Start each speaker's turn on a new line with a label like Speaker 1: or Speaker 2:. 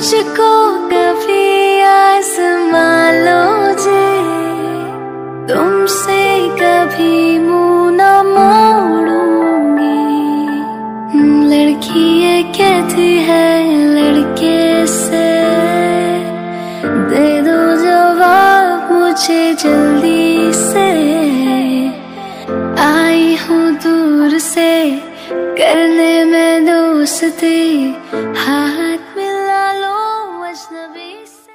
Speaker 1: मुझको कभी आस मालो जे तुमसे कभी मुँह न मोड़ूँगी। लड़की ये कहती है, लड़के से। दे दो जवाब मुझे जल्दी से। आई हूँ दूर से, करने में दोस्ती। हाथ sabe